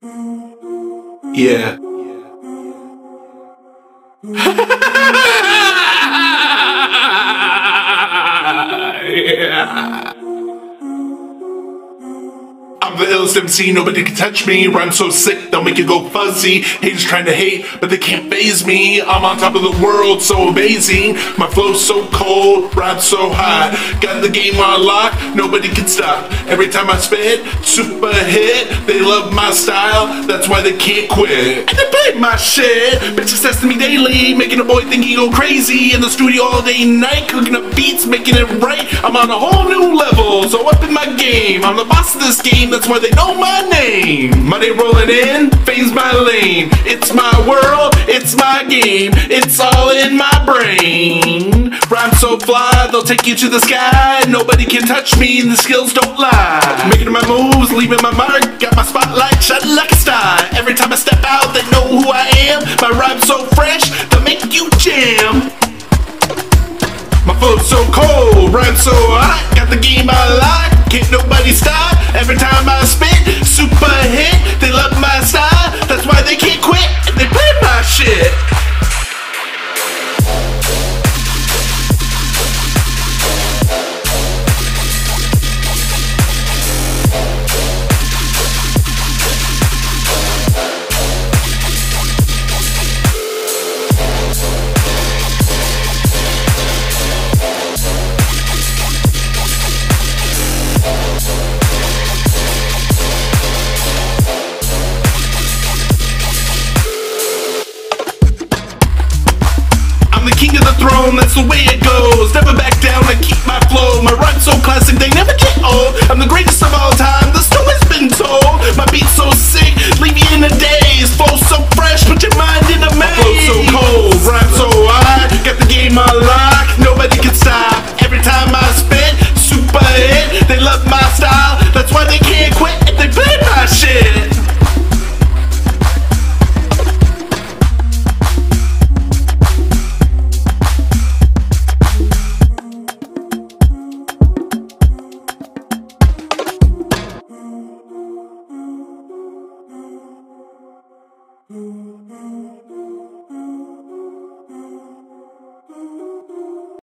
Yeah. yeah. The illest MC, nobody can touch me. Rhyme so sick, they'll make you go fuzzy. Haters trying to hate, but they can't faze me. I'm on top of the world, so amazing. My flow's so cold, rhyme so hot. Got the game on lock, nobody can stop. Every time I spit, super hit. They love my style, that's why they can't quit. And they play my shit. Bitches testing me daily, making a boy think he go crazy. In the studio all day and night, cooking up beats, making it right. I'm on a whole new level, so up in my game. I'm the boss of this game, that's why they know my name. Money rolling in, fame's my lane. It's my world, it's my game. It's all in my brain. Rhyme so fly, they'll take you to the sky. Nobody can touch me, and the skills don't lie. Making my moves, leaving my mark. Got my spotlight shining like a star. Every time I step out, they know who I am. My rhyme's so fresh, they'll make you jam. My flow's so cold, rhyme so hot, got the game I like, can't nobody stop. Every time I spit, king of the throne, that's the way it goes. Never back down, I